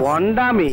বন্ডামি